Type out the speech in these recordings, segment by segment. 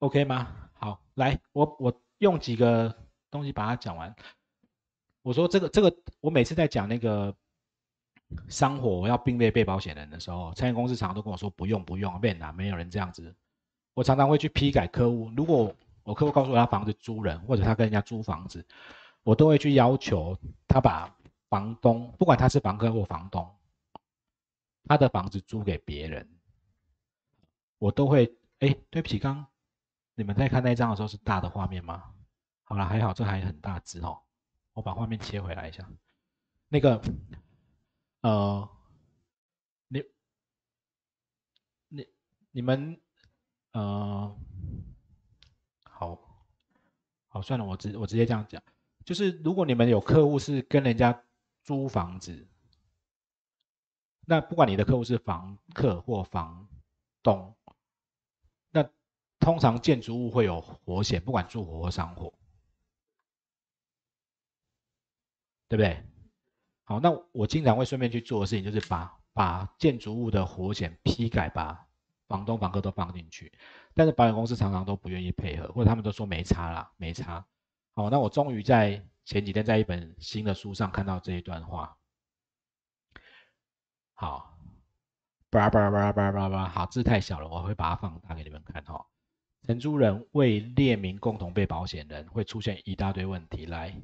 OK 吗？好，来，我我用几个东西把它讲完。我说这个这个，我每次在讲那个商火我要并列被保险人的时候，餐饮公司常常都跟我说不用不用，变难，没有人这样子。我常常会去批改客户，如果我客户告诉我他房子租人，或者他跟人家租房子，我都会去要求他把房东，不管他是房客或房东，他的房子租给别人，我都会。哎，对不起，刚你们在看那张的时候是大的画面吗？好了，还好这还很大字哦。我把画面切回来一下。那个，呃，你、你、你们，呃，好，好，算了，我直我直接这样讲，就是如果你们有客户是跟人家租房子，那不管你的客户是房客或房东。通常建筑物会有火险，不管住火或商火，对不对？好，那我经常会顺便去做的事情，就是把把建筑物的火险批改，把房东、房客都放进去。但是保险公司常常都不愿意配合，或者他们都说没差啦，没差。好，那我终于在前几天在一本新的书上看到这一段话。好，叭叭叭叭叭叭，好字太小了，我会把它放大给你们看哈。承租人未列明共同被保险人，会出现一大堆问题。来，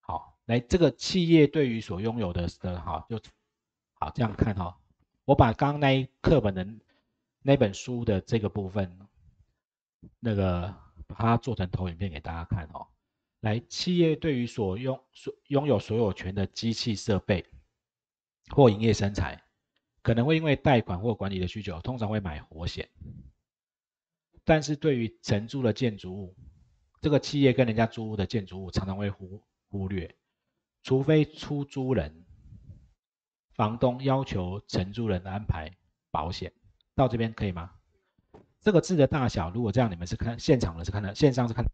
好，来这个企业对于所拥有的的，好，就好这样看哈。我把刚刚那一课本的那本书的这个部分，那个把它做成投影片给大家看哦。来，企业对于所拥所拥有所有权的机器设备或营业生产，可能会因为贷款或管理的需求，通常会买活险。但是对于承租的建筑物，这个企业跟人家租屋的建筑物常常会忽忽略，除非出租人、房东要求承租人安排保险，到这边可以吗？这个字的大小，如果这样，你们是看现场的，是看的，线上是看。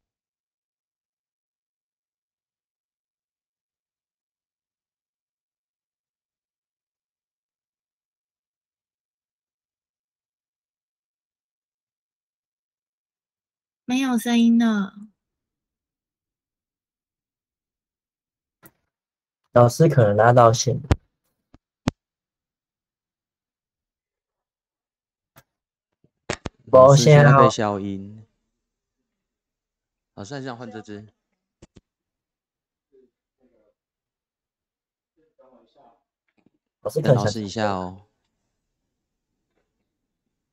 没有声音的，老师可能拉到线。老师现在被消音。老师，还想换这只？老师，等老师一下哦。